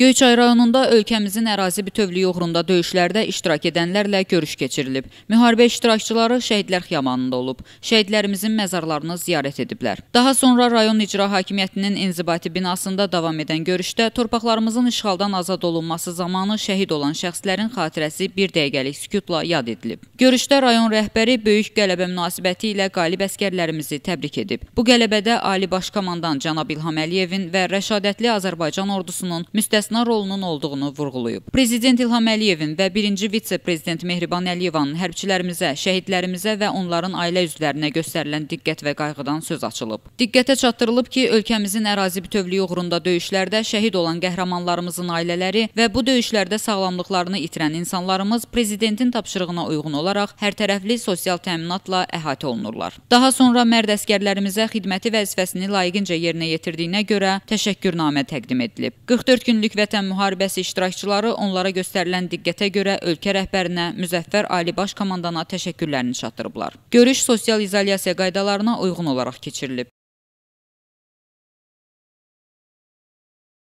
Göyçay rayonunda ölkəmizin ərazi bütövlüyü uğrunda döyüşlərdə iştirak edənlərlə görüş keçirilib. Müharibə iştirakçıları şəhidlər xiyamanında olub. Şəhidlərimizin məzarlarını ziyarət ediblər. Daha sonra rayon icra hakimiyyətinin inzibati binasında davam edən görüşdə torpaqlarımızın işğaldan azad olunması zamanı şəhid olan şəxslərin xatirəsi bir dəqiqəlik sükutla yad edilib. Görüşdə rayon rəhbəri böyük qələbə münasibəti ilə qalib əskərlərimizi təbrik edib. Bu qələbədə Ali Baş Komandan cənab İlham Əliyevin və rəşadətli Azərbaycan ordusunun müstəsna rolunun olduğunu vurğulayıb. Prezident İlham Əliyevin və birinci vitse-prezident Mehriban Əliyevanın hərbçilərimizə, şəhidlərimizə və onların ailə üzvlərinə göstərilən diqqət və qayğıdan söz açılıb. Diqqətə çatdırılıb ki, ölkəmizin ərazi bütövlüyü uğrunda döyüşlərdə şəhid olan qəhrəmanlarımızın ailələri və bu döyüşlərdə sağlamlıqlarını itirən insanlarımız prezidentin tapşırığına uyğun olaraq hərtərəfli sosial təminatla əhatə olunurlar. Daha sonra mərd əskərlərimizə xidməti vəzifəsini layiqincə yerinə yetirdiyinə görə təşəkkürnamə təqdim edilib. 44 günlük günlük Vətən müharibəsi iştirakçıları onlara göstərilən diqqətə görə ölkə rəhbərinə, Müzəffər Ali Baş Komandana təşəkkürlərini çatdırıblar. Görüş sosial izolyasiya qaydalarına uyğun olaraq keçirilib.